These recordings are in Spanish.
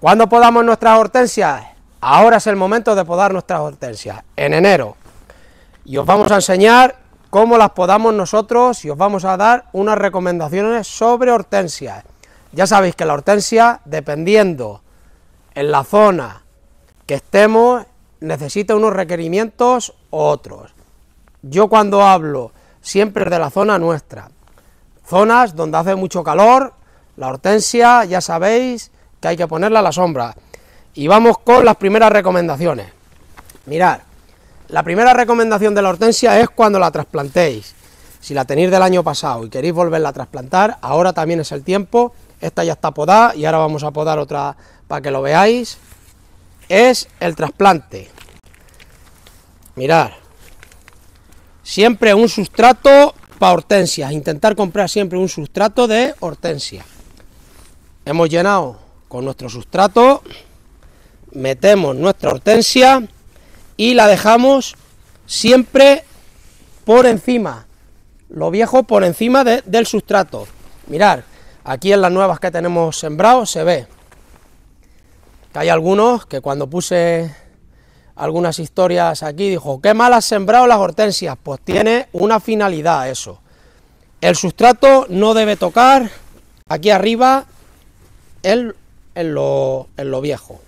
¿Cuándo podamos nuestras hortensias? Ahora es el momento de podar nuestras hortensias, en enero. Y os vamos a enseñar cómo las podamos nosotros y os vamos a dar unas recomendaciones sobre hortensias. Ya sabéis que la hortensia, dependiendo en la zona que estemos, necesita unos requerimientos u otros. Yo cuando hablo siempre de la zona nuestra, zonas donde hace mucho calor, la hortensia, ya sabéis que hay que ponerla a la sombra. Y vamos con las primeras recomendaciones. Mirad, la primera recomendación de la hortensia es cuando la trasplantéis. Si la tenéis del año pasado y queréis volverla a trasplantar, ahora también es el tiempo. Esta ya está podada y ahora vamos a podar otra para que lo veáis. Es el trasplante. Mirad, siempre un sustrato para hortensias, intentar comprar siempre un sustrato de hortensia. Hemos llenado con nuestro sustrato, metemos nuestra hortensia y la dejamos siempre por encima, lo viejo por encima del sustrato. Mirad, aquí en las nuevas que tenemos sembrado se ve que hay algunos que cuando puse algunas historias aquí, dijo, qué mal has sembrado las hortensias, pues tiene una finalidad eso. El sustrato no debe tocar aquí arriba en, lo, en lo viejo.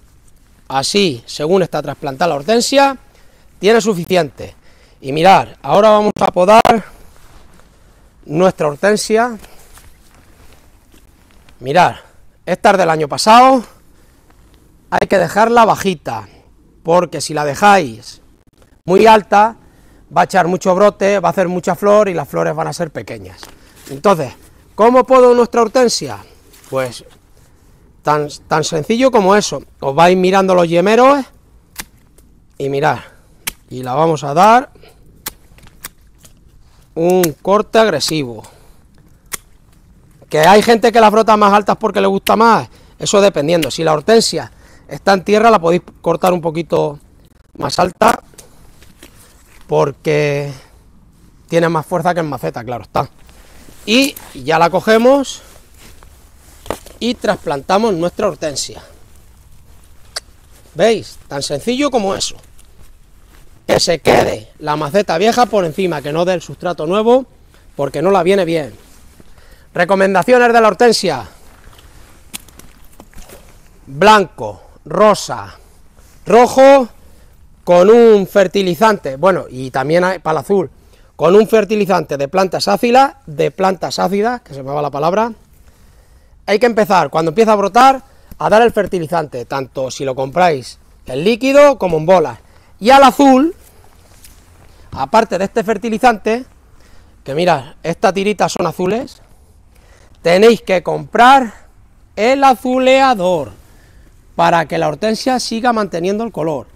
Así, según está trasplantada la hortensia, tiene suficiente. Y mirar, ahora vamos a podar nuestra hortensia. Mirar, esta es del año pasado, hay que dejarla bajita, porque si la dejáis muy alta, va a echar mucho brote, va a hacer mucha flor y las flores van a ser pequeñas. Entonces, ¿cómo puedo nuestra hortensia? Pues tan, tan sencillo como eso. Os vais mirando los yemeros y mirad, y la vamos a dar un corte agresivo. Que hay gente que la frota más altas porque le gusta más, eso dependiendo. Si la hortensia está en tierra la podéis cortar un poquito más alta porque tiene más fuerza que en maceta, claro está. Y ya la cogemos y trasplantamos nuestra hortensia. ¿Veis? Tan sencillo como eso. Que se quede la maceta vieja por encima, que no del sustrato nuevo, porque no la viene bien. Recomendaciones de la hortensia. Blanco, rosa, rojo, con un fertilizante, bueno, y también para el azul, con un fertilizante de plantas ácidas, de plantas ácidas, que se me va la palabra, hay que empezar, cuando empieza a brotar, a dar el fertilizante, tanto si lo compráis en líquido como en bolas. Y al azul, aparte de este fertilizante, que mira, estas tiritas son azules, tenéis que comprar el azuleador para que la hortensia siga manteniendo el color.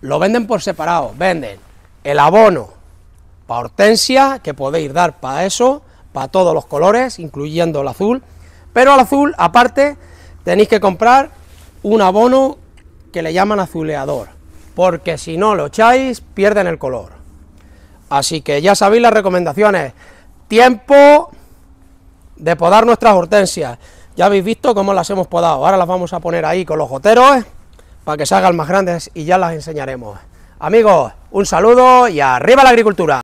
Lo venden por separado, venden el abono para hortensia, que podéis dar para eso, para todos los colores, incluyendo el azul, pero al azul, aparte, tenéis que comprar un abono que le llaman azuleador, porque si no lo echáis, pierden el color. Así que ya sabéis las recomendaciones. Tiempo de podar nuestras hortensias. Ya habéis visto cómo las hemos podado, ahora las vamos a poner ahí con los goteros para que se hagan más grandes y ya las enseñaremos. Amigos, un saludo y arriba la agricultura.